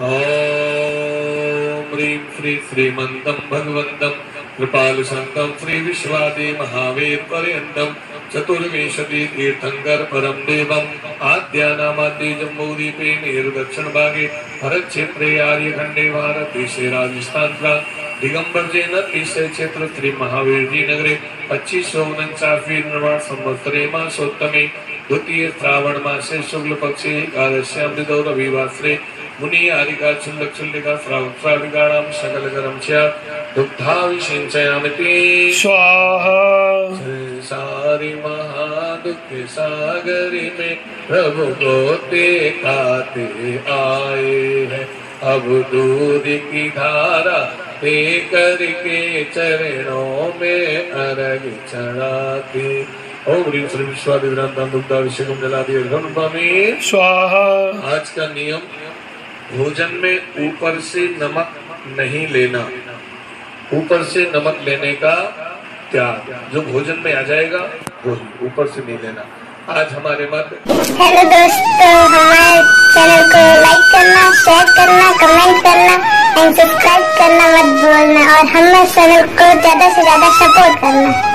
ॐ ह्रीं श्री श्रीमन्तं भगवन्तं कृपालुसन्तं श्रीविश्वादि महावेदपर्यन्तं चतुर्विंशति तीर्थङ्कर परं देवम् आद्यानामाद्य जम्बूद्वीपे मेरुदक्षिणभागे भरतक्षेत्रे आर्यखण्डे भारतदेशे राजस्थान प्रांत दिगंबर जैन तीसरे क्षेत्र श्री महावीर जी नगरे पच्चीस सौ उनचासवीं निर्माण संवत्सरे मासोत्तमे द्वितीय श्रावण मासे शुक्ल पक्षे एकादश्याम रविवासरे मुनि आदिका चुल्लक्षुल्लिका श्राविकाणां सकलकरं च दुग्धाभिषिञ्चयामिति स्वाहा। सारी महादुख सागरी में प्रभु को दिखाते आए हैं अब दूध की धारा दे करके चरणों में अर्घ चढ़ाते ओम ह्रीं श्री विश्वादिव्रांतां दुग्धाभिषेकम जलादि स्वाहा। आज का नियम भोजन में ऊपर से नमक नहीं लेना। ऊपर से नमक लेने का त्याग। जो भोजन में आ जाएगा, वो ऊपर से नहीं लेना। आज हमारे मत हेलो दोस्तों हमारे चैनल को लाइक करना शेयर करना कमेंट करना एंड सब्सक्राइब करना मत भूलना, और हमारे चैनल को ज़्यादा से ज़्यादा सपोर्ट करना।